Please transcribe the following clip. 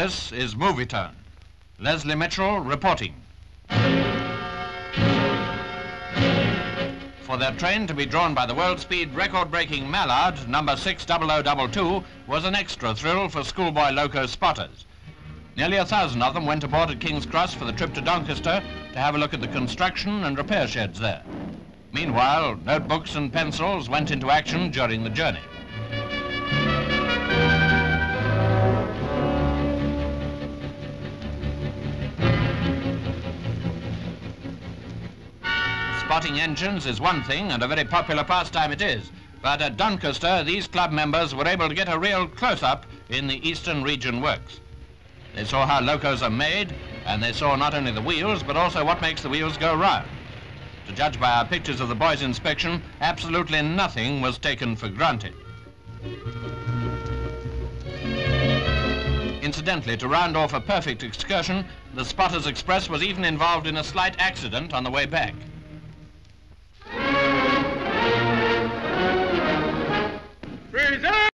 This is Movietone. Leslie Mitchell reporting. For their train to be drawn by the world speed record breaking Mallard, number 60022, was an extra thrill for schoolboy loco spotters. Nearly a thousand of them went aboard at King's Cross for the trip to Doncaster to have a look at the construction and repair sheds there. Meanwhile, notebooks and pencils went into action during the journey. Spotting engines is one thing, and a very popular pastime it is. But at Doncaster, these club members were able to get a real close-up in the Eastern Region works. They saw how locos are made, and they saw not only the wheels, but also what makes the wheels go round. To judge by our pictures of the boys' inspection, absolutely nothing was taken for granted. Incidentally, to round off a perfect excursion, the Spotters Express was even involved in a slight accident on the way back.